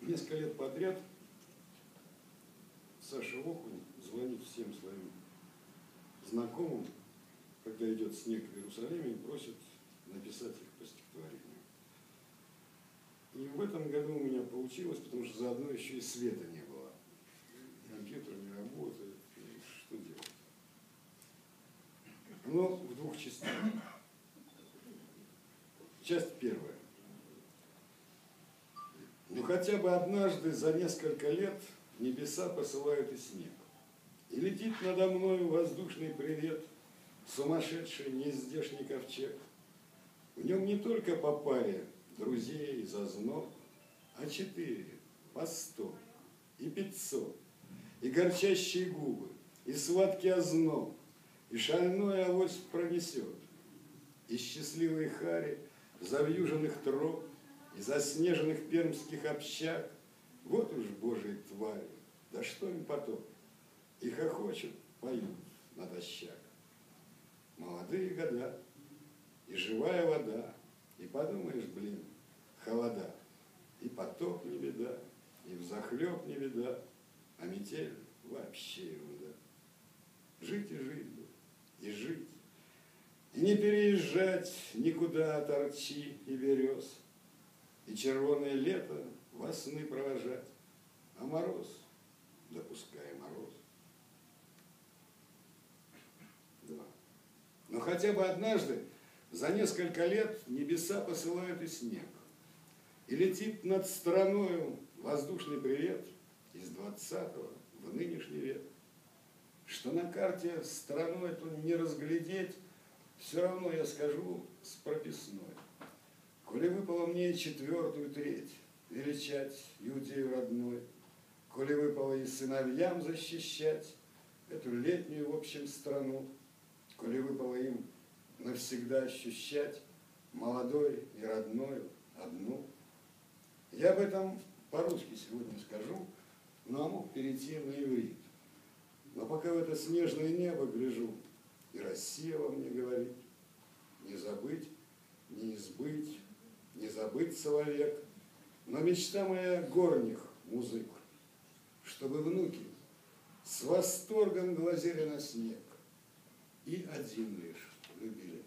Несколько лет подряд Саша Окунь звонит всем своим знакомым, когда идет снег в Иерусалиме, и просит написать их по стихотворению. И в этом году у меня получилось, потому что заодно еще и света не было. Компьютер не работает, что делать? Но в двух частях. Часть первая. Ну хотя бы однажды за несколько лет небеса посылают и снег. И летит надо мною воздушный привет, сумасшедший неиздешний ковчег. В нем не только по паре друзей и зазноб, а четыре, по сто и пятьсот, и горчащие губы, и сладкий озноб, и шальной авось пронесет, и счастливые хари завьюженных троп, и заснеженных пермских общак. Вот уж божьи твари, да что им потом? И хохочут, поют натощак. Молодые года, и живая вода, и подумаешь, блин, холода, и потоп не беда, и взахлеб не беда, а метель вообще ерунда. Жить и жить бы, и жить, не переезжать никуда от арчи и берез, и червоное лето во сны провожать, а мороз, допуская мороз. Два. Но хотя бы однажды за несколько лет небеса посылают и снег. И летит над страною воздушный привет из двадцатого в нынешний век. Что на карте страну эту не разглядеть, все равно я скажу с прописной. Коли выпало мне четвертую треть величать иудею родной, Коли выпало и сыновьям защищать эту летнюю, в общем, страну, Коли выпало им навсегда ощущать молодой и родной одну. Я об этом по-русски сегодня скажу, но мог перейти на иврит. Но пока в это снежное небо гляжу, и Россия во мне говорит, не забыть, не избыть, не забыться вовек, но мечта моя горних музык, чтобы внуки с восторгом глазели на снег и один лишь любили